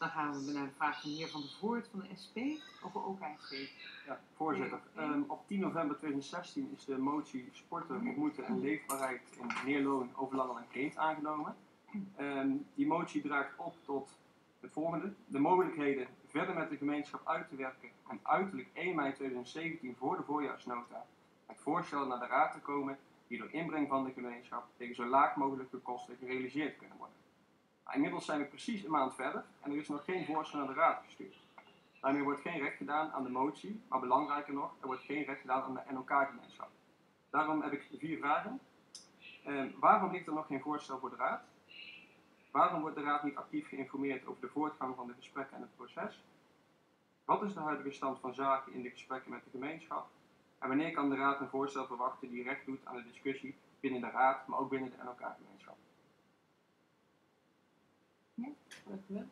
Dan gaan we naar de vraag van de heer Van der Voort van de SP over OKC. Ja, voorzitter. Ehm, op 10 november 2016 is de motie sporten, ontmoeten en leefbaarheid in neerloon, overlang en kind aangenomen. Ehm, die motie draagt op tot het volgende. De mogelijkheden verder met de gemeenschap uit te werken en uiterlijk 1 mei 2017 voor de voorjaarsnota het voorstel naar de raad te komen die door inbreng van de gemeenschap tegen zo laag mogelijke kosten gerealiseerd kunnen worden. Nou, inmiddels zijn we precies een maand verder en er is nog geen voorstel naar de raad gestuurd. Daarmee wordt geen recht gedaan aan de motie, maar belangrijker nog, er wordt geen recht gedaan aan de NOK-gemeenschap. Daarom heb ik vier vragen. Ehm, waarom ligt er nog geen voorstel voor de raad? Waarom wordt de raad niet actief geïnformeerd over de voortgang van de gesprekken en het proces? Wat is de huidige stand van zaken in de gesprekken met de gemeenschap? En wanneer kan de raad een voorstel verwachten die recht doet aan de discussie binnen de raad, maar ook binnen de NOK-gemeenschap? Bakma.